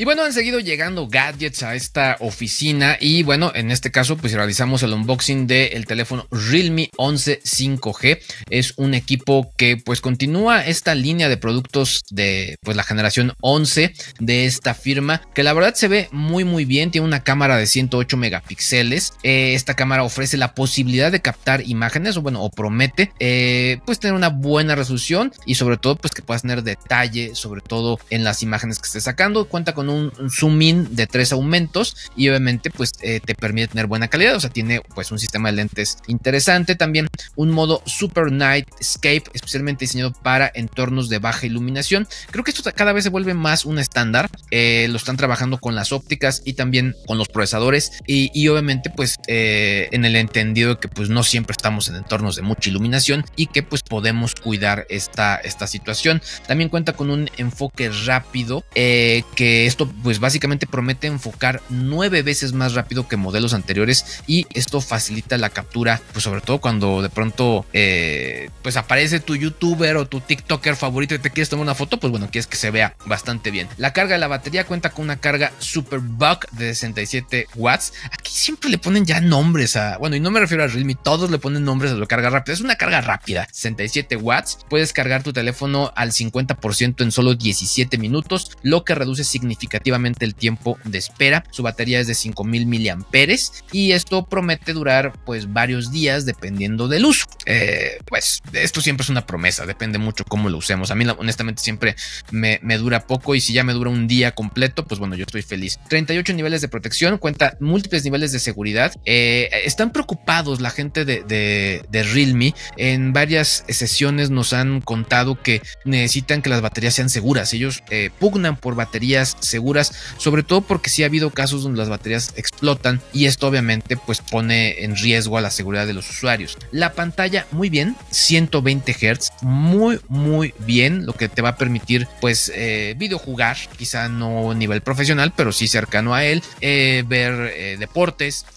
Y bueno, han seguido llegando gadgets a esta oficina y bueno, en este caso pues realizamos el unboxing del teléfono Realme 11 5G. Es un equipo que pues continúa esta línea de productos de pues la generación 11 de esta firma que la verdad se ve muy muy bien. Tiene una cámara de 108 megapíxeles. Eh, esta cámara ofrece la posibilidad de captar imágenes o bueno, o promete eh, pues tener una buena resolución y sobre todo pues que puedas tener detalle sobre todo en las imágenes que esté sacando. Cuenta con un, zoom in de tres aumentos y obviamente pues eh, te permite tener buena calidad, o sea, tiene pues un sistema de lentes interesante, también un modo Super Night Escape especialmente diseñado para entornos de baja iluminación. Creo que esto cada vez se vuelve más un estándar, eh, lo están trabajando con las ópticas y también con los procesadores y, obviamente pues eh, en el entendido de que pues no siempre estamos en entornos de mucha iluminación y que pues podemos cuidar esta, esta situación. También cuenta con un enfoque rápido que es pues básicamente promete enfocar nueve veces más rápido que modelos anteriores y esto facilita la captura, pues sobre todo cuando de pronto eh, pues aparece tu youtuber o tu tiktoker favorito y te quieres tomar una foto, pues bueno, quieres que se vea bastante bien. La carga de la batería cuenta con una carga Super Buck de 67 watts. Siempre le ponen ya nombres a, bueno, y no me refiero a Realme, todos le ponen nombres a la carga rápida. Es una carga rápida, 67 watts. Puedes cargar tu teléfono al 50% en solo 17 minutos, lo que reduce significativamente el tiempo de espera. Su batería es de 5000 miliamperes y esto promete durar pues varios días dependiendo del uso. Eh, pues esto siempre es una promesa, depende mucho cómo lo usemos. A mí honestamente siempre me, dura poco y si ya me dura un día completo, pues bueno, yo estoy feliz. 38 niveles de protección, cuenta múltiples niveles de seguridad. Eh, están preocupados la gente de, Realme. En varias sesiones nos han contado que necesitan que las baterías sean seguras. Ellos eh, pugnan por baterías seguras, sobre todo porque sí ha habido casos donde las baterías explotan y esto obviamente pues pone en riesgo a la seguridad de los usuarios. La pantalla muy bien, 120 Hz, muy muy bien, lo que te va a permitir pues eh, videojugar, quizá no a nivel profesional, pero sí cercano a él, ver eh,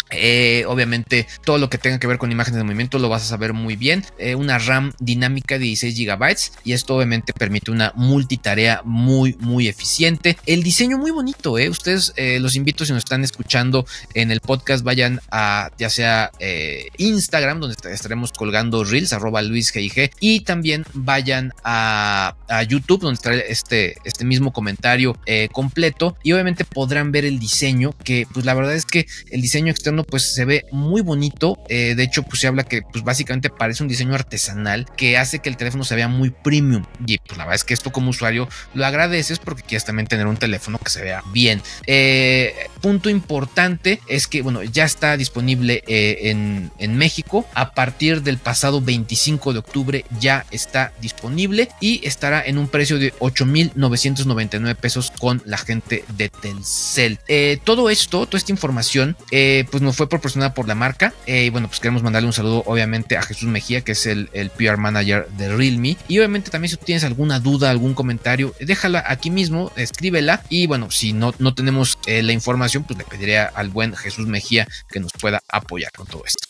eh, obviamente todo lo que tenga que ver con imágenes de movimiento lo vas a saber muy bien. una RAM dinámica de 16 GB y esto obviamente permite una multitarea muy muy eficiente. El diseño muy bonito, ¿eh? Ustedes eh, los invito si nos están escuchando en el podcast, vayan a ya sea eh, Instagram, donde estaremos colgando reels, arroba LuisGIG, y también vayan a, YouTube, donde estará este, este mismo comentario eh, completo, y obviamente podrán ver el diseño, que pues la verdad es que el diseño externo pues se ve muy bonito, de hecho pues se habla que pues básicamente parece un diseño artesanal que hace que el teléfono se vea muy premium, y pues la verdad es que esto como usuario lo agradeces porque quieres también tener un teléfono que se vea bien. Eh, punto importante es que, bueno, ya está disponible eh, en, en, México. A partir del pasado 25 de octubre ya está disponible y estará en un precio de 8.999 pesos con la gente de Telcel. Eh, todo esto, toda esta información, pues nos fue proporcionada por la marca. y bueno, pues queremos mandarle un saludo, obviamente, a Jesús Mejía, que es el, el PR manager de Realme. Y obviamente también si tienes alguna duda, algún comentario, déjala aquí mismo, escríbela y bueno, si no, no tenemos eh, la información, pues le pediré al buen Jesús Mejía que nos pueda apoyar con todo esto.